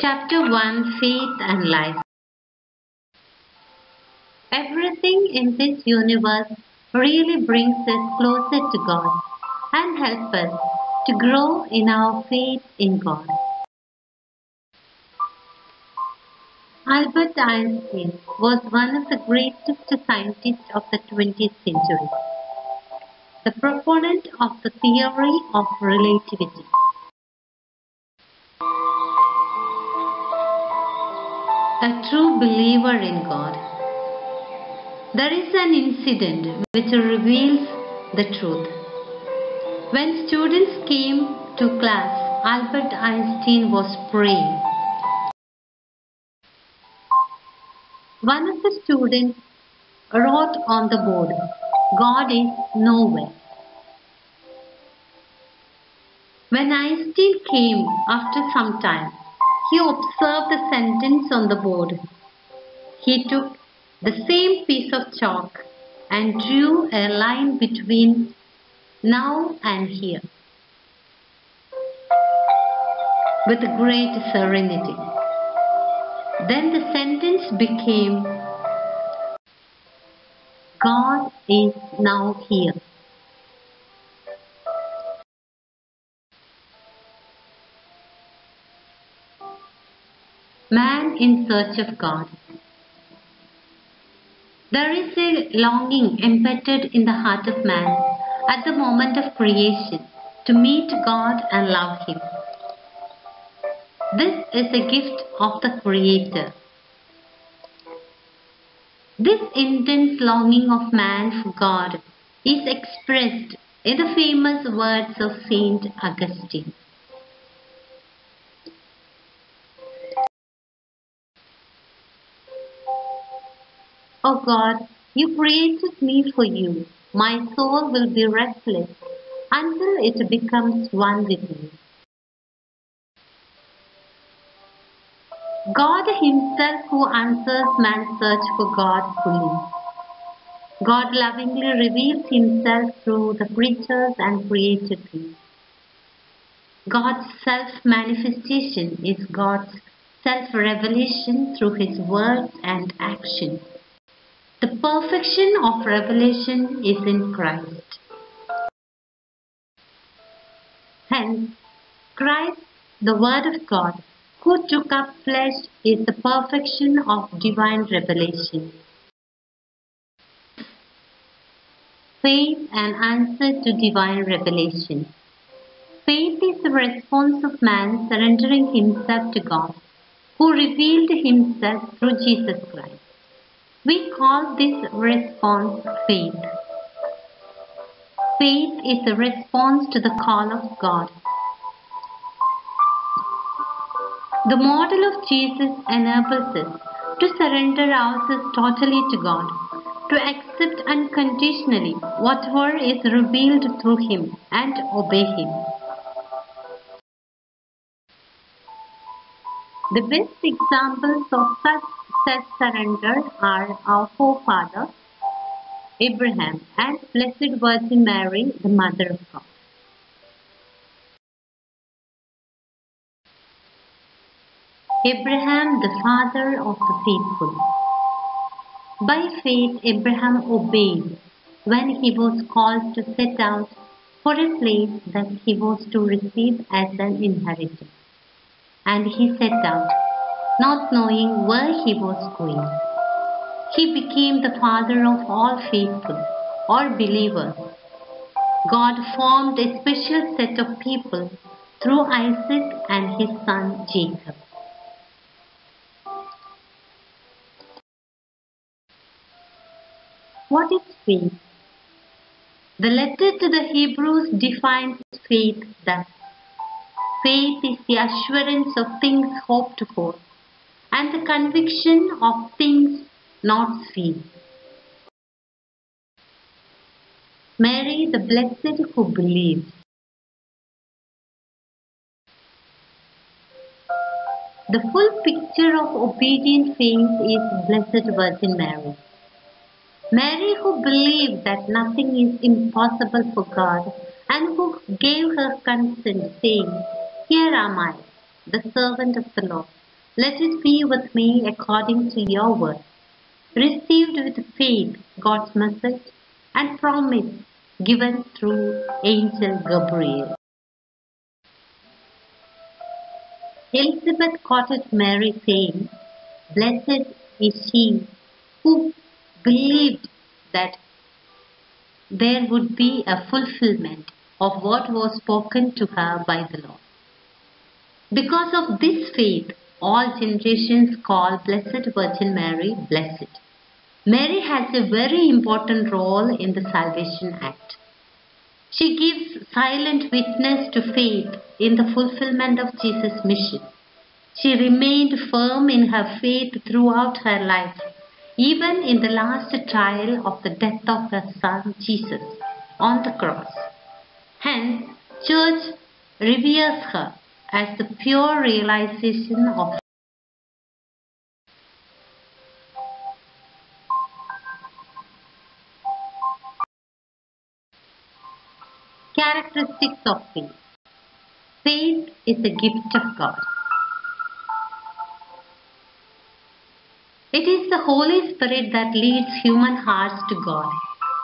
Chapter 1 Faith and Life Everything in this universe really brings us closer to God and helps us to grow in our faith in God. Albert Einstein was one of the greatest scientists of the 20th century, the proponent of the theory of relativity. A true believer in God. There is an incident which reveals the truth. When students came to class, Albert Einstein was praying. One of the students wrote on the board, God is nowhere. When Einstein came after some time, he observed the sentence on the board. He took the same piece of chalk and drew a line between now and here with great serenity. Then the sentence became God is now here. Man in search of God. There is a longing embedded in the heart of man at the moment of creation to meet God and love Him. This is a gift of the Creator. This intense longing of man for God is expressed in the famous words of Saint Augustine. O God, you created me for you. My soul will be restless until it becomes one with you. God Himself who answers man's search for God fully. God lovingly reveals Himself through the creatures and created things. God's self manifestation is God's self revelation through His words and actions. The perfection of revelation is in Christ. Hence, Christ, the Word of God, who took up flesh, is the perfection of divine revelation. Faith and answer to divine revelation. Faith is the response of man surrendering himself to God, who revealed himself through Jesus Christ. We call this response faith. Faith is a response to the call of God. The model of Jesus enables us to surrender ourselves totally to God, to accept unconditionally whatever is revealed through Him and obey Him. The best examples of such self-surrender are our forefather Abraham and Blessed Virgin Mary, the Mother of God. Abraham, the father of the faithful. By faith, Abraham obeyed when he was called to set out for a place that he was to receive as an inheritance. And he set out, not knowing where he was going. He became the father of all faithful all believers. God formed a special set of people through Isaac and his son Jacob. What is faith? The letter to the Hebrews defines faith thus Faith is the assurance of things hoped for and the conviction of things not seen. Mary, the blessed who believed. The full picture of obedient faith is Blessed Virgin Mary. Mary, who believed that nothing is impossible for God and who gave her consent, saying, Here am I, the servant of the Lord. Let it be with me according to your word. Received with faith God's message and promise given through angel Gabriel. Elizabeth quoted Mary saying, Blessed is she who believed that there would be a fulfillment of what was spoken to her by the Lord. Because of this faith, all generations call Blessed Virgin Mary blessed. Mary has a very important role in the Salvation Act. She gives silent witness to faith in the fulfillment of Jesus' mission. She remained firm in her faith throughout her life, even in the last trial of the death of her son Jesus on the cross. Hence, church reveres her as the pure realization of Characteristics of faith. Faith is a gift of God. It is the Holy Spirit that leads human hearts to God.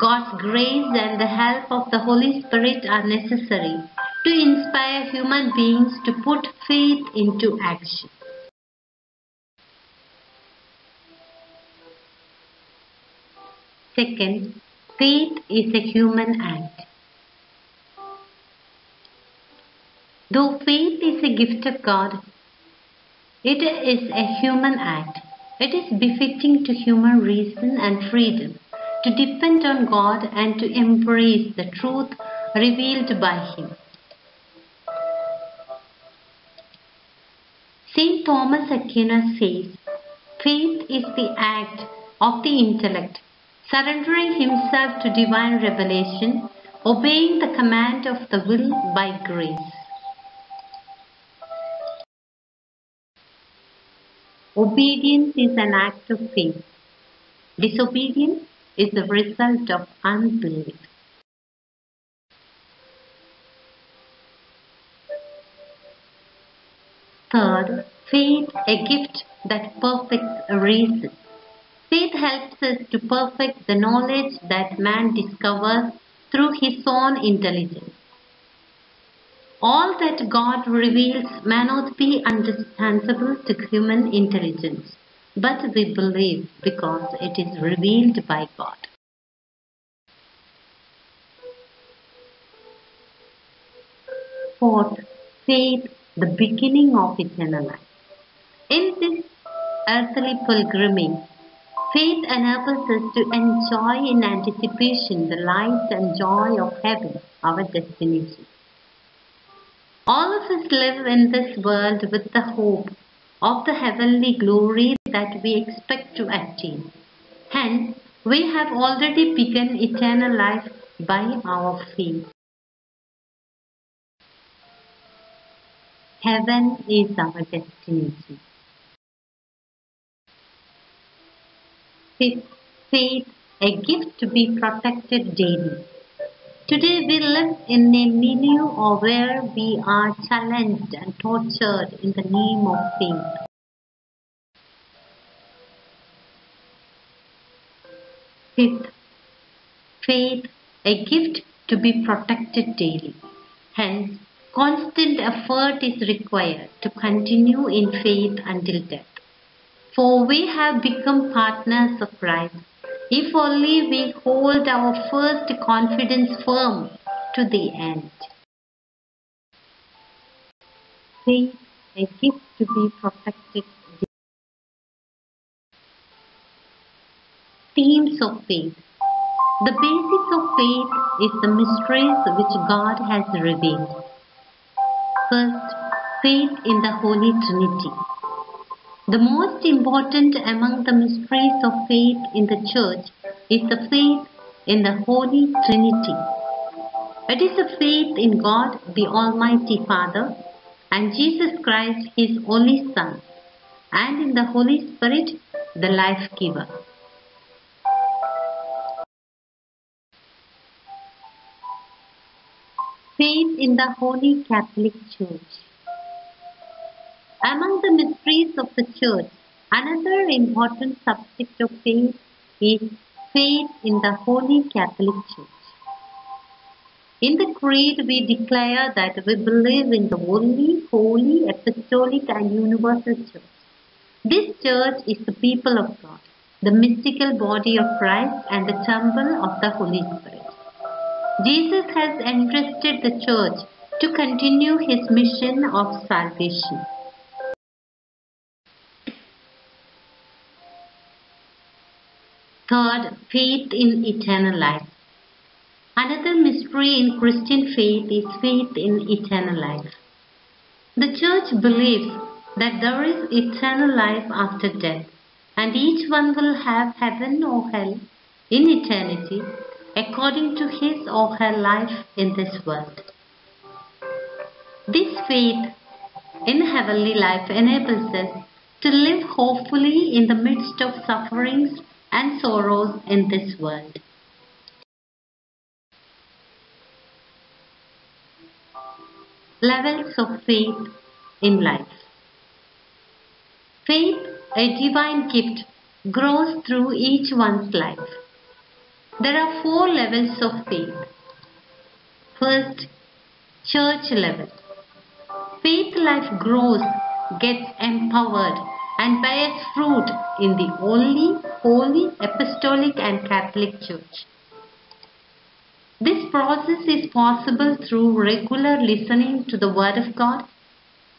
God's grace and the help of the Holy Spirit are necessary to inspire human beings to put faith into action. Second, faith is a human act. Though faith is a gift of God, it is a human act. It is befitting to human reason and freedom to depend on God and to embrace the truth revealed by Him. St. Thomas Aquinas says, Faith is the act of the intellect, surrendering himself to divine revelation, obeying the command of the will by grace. Obedience is an act of faith. Disobedience is the result of unbelief. Third, faith, a gift that perfects reason. Faith helps us to perfect the knowledge that man discovers through his own intelligence. All that God reveals may not be understandable to human intelligence, but we believe because it is revealed by God. Fourth, faith, the beginning of eternal life. In this earthly pilgrimage, faith enables us to enjoy in anticipation the light and joy of heaven, our destination. All of us live in this world with the hope of the heavenly glory that we expect to attain. Hence, we have already begun eternal life by our faith. Heaven is our destination. Faith, a gift to be protected daily. Today we live in a milieu where we are challenged and tortured in the name of faith. Fifth, faith, a gift to be protected daily. Hence, constant effort is required to continue in faith until death. For we have become partners of Christ if only we hold our first confidence firm to the end. Faith, a gift to be protected. Themes of faith. The basis of faith is the mysteries which God has revealed. First, faith in the Holy Trinity. The most important among the mysteries of faith in the Church is the faith in the Holy Trinity. It is a faith in God, the Almighty Father, and Jesus Christ, His only Son, and in the Holy Spirit, the life giver. Faith in the Holy Catholic Church. Among the mysteries of the Church, another important subject of faith is faith in the Holy Catholic Church. In the Creed, we declare that we believe in the only, holy, apostolic, and universal Church. This Church is the people of God, the mystical body of Christ, and the temple of the Holy Spirit. Jesus has entrusted the Church to continue his mission of salvation. Third, faith in eternal life. Another mystery in Christian faith is faith in eternal life. The Church believes that there is eternal life after death, and each one will have heaven or hell in eternity according to his or her life in this world. This faith in heavenly life enables us to live hopefully in the midst of sufferings and sorrows in this world. Levels of faith in life. Faith, a divine gift, grows through each one's life. There are four levels of faith. First, church level. Faith life grows, gets empowered, and bears fruit in the only holy apostolic and Catholic Church. This process is possible through regular listening to the Word of God,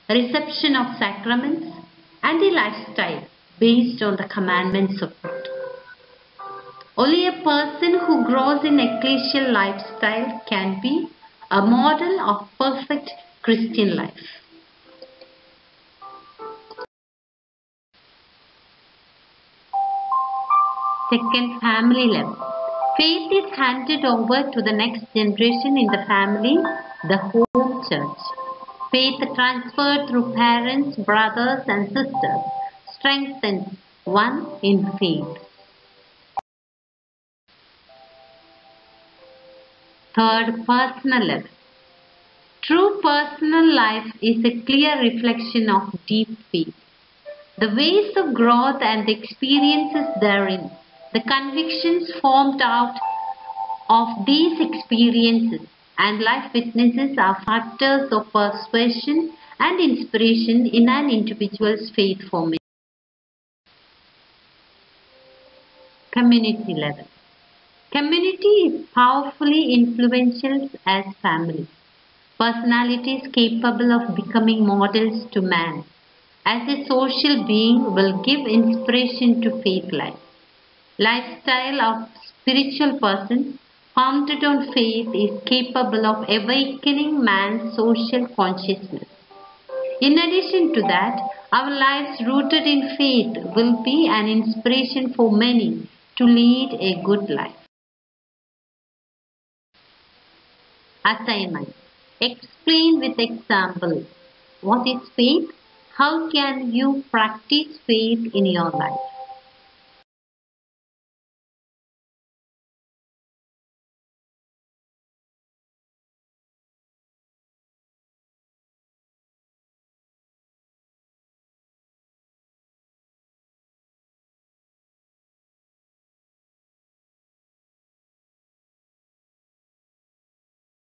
reception of sacraments, and a lifestyle based on the commandments of God. Only a person who grows in ecclesial lifestyle can be a model of perfect Christian life. Second, family level. Faith is handed over to the next generation in the family, the home church. Faith transferred through parents, brothers, and sisters strengthens one in faith. Third, personal level. True personal life is a clear reflection of deep faith. The ways of growth and experiences therein the convictions formed out of these experiences and life witnesses are factors of persuasion and inspiration in an individual's faith formation. Community level. Community is powerfully influential as family. Personalities capable of becoming models to man. As a social being will give inspiration to faith life lifestyle of spiritual persons founded on faith is capable of awakening man's social consciousness. In addition to that, our lives rooted in faith will be an inspiration for many to lead a good life. Assignment Explain with example. What is faith? How can you practice faith in your life?